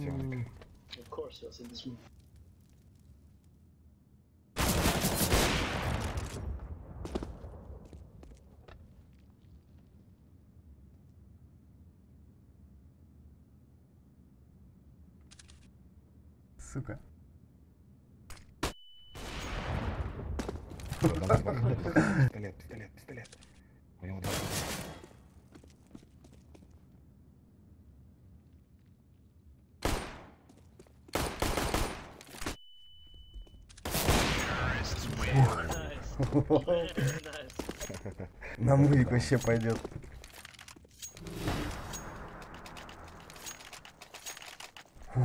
Техника. Of course, yes, in this room. Сука. Пистолет, пистолет, Nice. На мувик вообще пойдет.